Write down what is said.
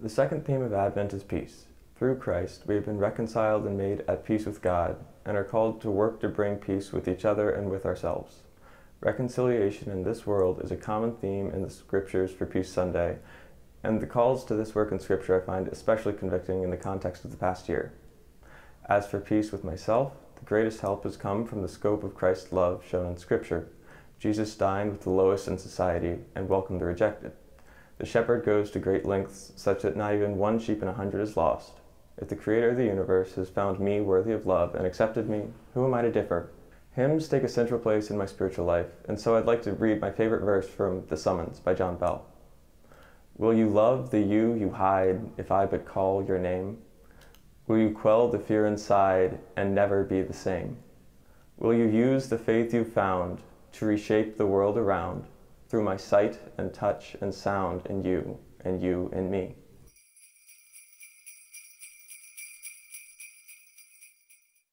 The second theme of Advent is peace. Through Christ, we have been reconciled and made at peace with God, and are called to work to bring peace with each other and with ourselves. Reconciliation in this world is a common theme in the scriptures for Peace Sunday, and the calls to this work in Scripture I find especially convicting in the context of the past year. As for peace with myself, the greatest help has come from the scope of Christ's love shown in Scripture. Jesus dined with the lowest in society and welcomed the rejected. The shepherd goes to great lengths such that not even one sheep in a hundred is lost. If the Creator of the universe has found me worthy of love and accepted me, who am I to differ? Hymns take a central place in my spiritual life, and so I'd like to read my favorite verse from The Summons by John Bell. Will you love the you you hide if I but call your name? Will you quell the fear inside and never be the same? Will you use the faith you've found to reshape the world around through my sight and touch and sound and you and you and me?